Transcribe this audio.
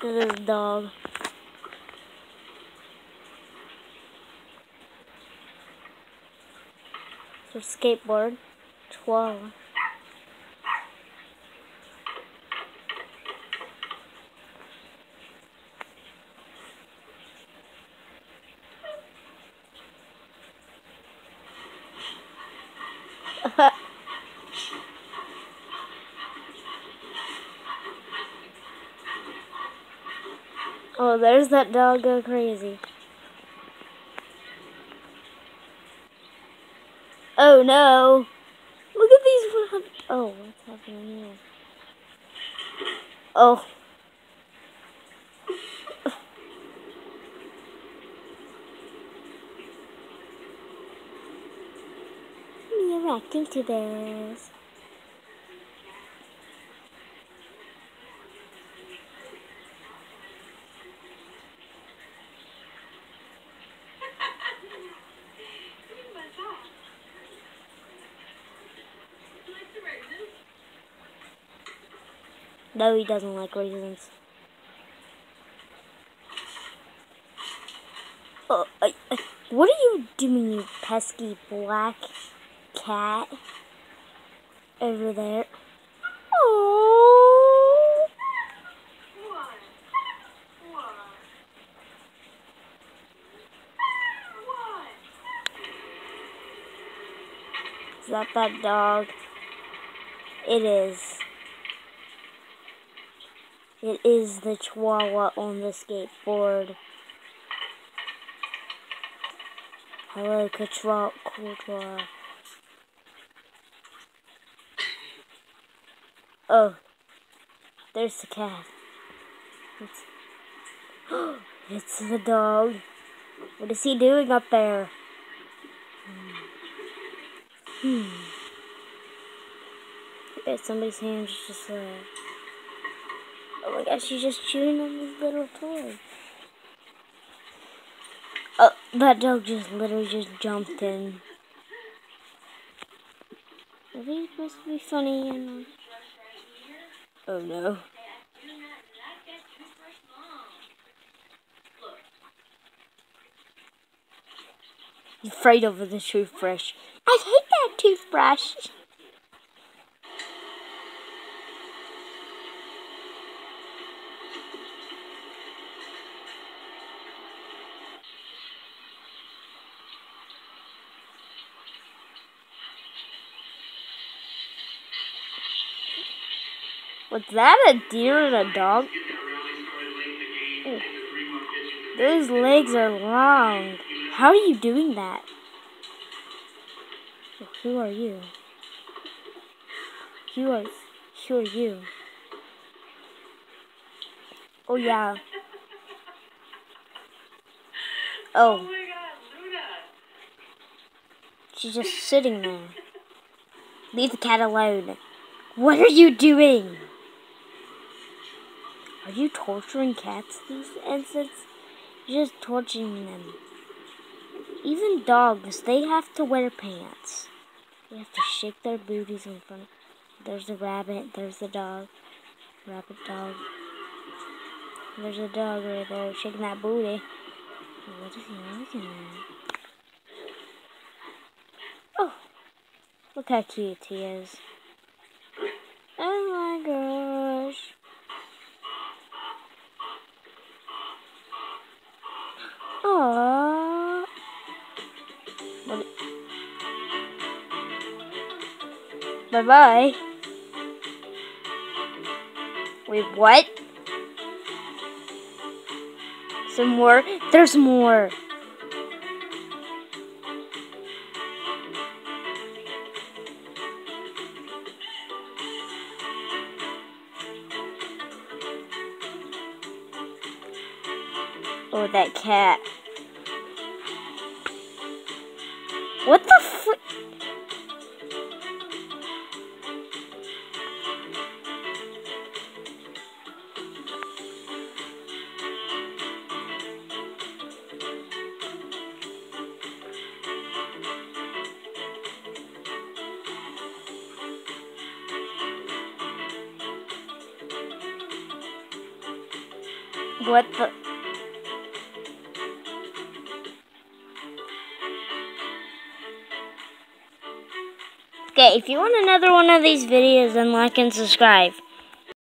Look at this dog. So skateboard, Chihuahua. Oh, there's that dog go crazy. Oh no! Look at these 100. Oh, what's happening here? Oh. Reacting to this. No, he doesn't like raisins. Oh, I, I, what are you doing, you pesky black cat? Over there. Oh. Is that that dog? It is. It is the Chihuahua on the skateboard. Hello, Chihuahua. Oh, there's the cat. It's, it's the dog. What is he doing up there? Hmm. I bet somebody's hand's just there. Oh my gosh, she's just chewing on this little toy. Oh, that dog just literally just jumped in. Are they supposed to be funny and... Oh no. He's afraid of the toothbrush. I hate that toothbrush. Was that a deer and a dog? Those legs are long. How are you doing that? Who are you? Who are, who are you? Oh yeah. Oh. She's just sitting there. Leave the cat alone. What are you doing? Are you torturing cats these instance? You're just torturing them. Even dogs, they have to wear pants. They have to shake their booties in front. There's a rabbit, there's the dog. Rabbit dog. There's a dog right there shaking that booty. What is he looking at? Oh, look how cute he is. Bye bye. Wait, what? Some more? There's more. Oh, that cat. What the frick? What? Okay, if you want another one of these videos, then like and subscribe.